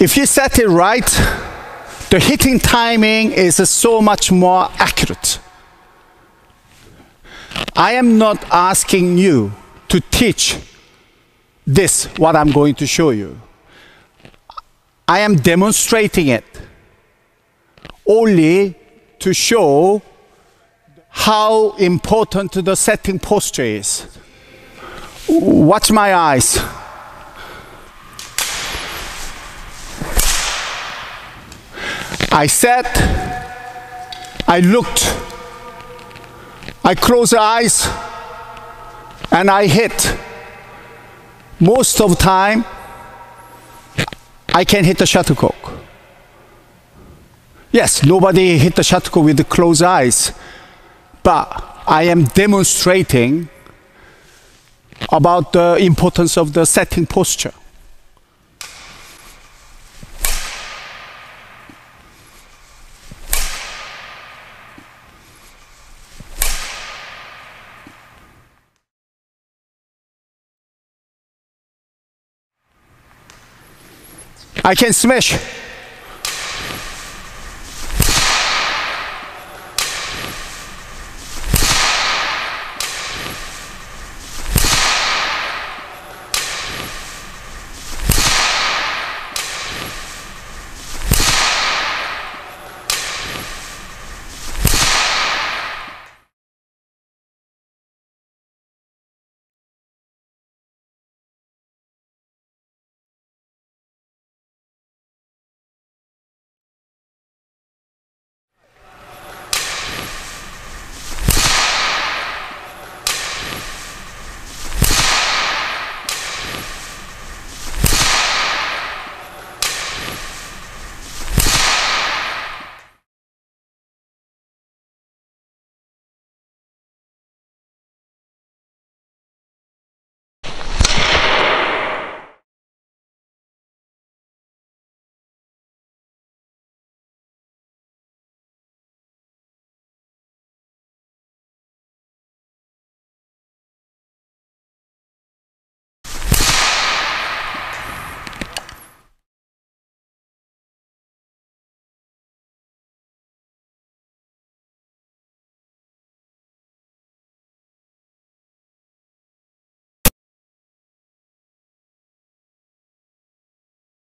If you set it right, the hitting timing is so much more accurate. I am not asking you to teach this, what I'm going to show you. I am demonstrating it only to show how important the setting posture is. Watch my eyes. I sat, I looked, I closed the eyes, and I hit. Most of the time, I can hit the shuttlecock. Yes, nobody hit the shuttlecock with closed eyes, but I am demonstrating about the importance of the setting posture. I can smash